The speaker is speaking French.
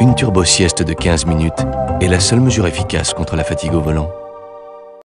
Une turbo-sieste de 15 minutes est la seule mesure efficace contre la fatigue au volant.